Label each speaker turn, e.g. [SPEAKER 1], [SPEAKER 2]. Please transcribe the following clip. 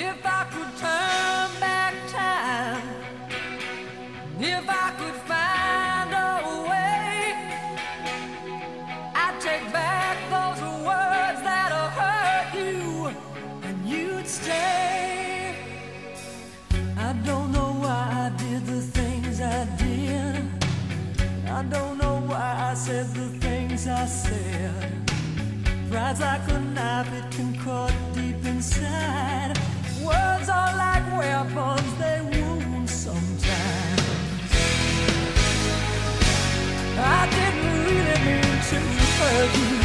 [SPEAKER 1] If I could turn back time, if I could find a way, I'd take back those words that hurt you, and you'd stay. I don't know why I did the things I did. I don't know why I said the things I said. Pride's like a knife, it can cut deep inside. Hurt you.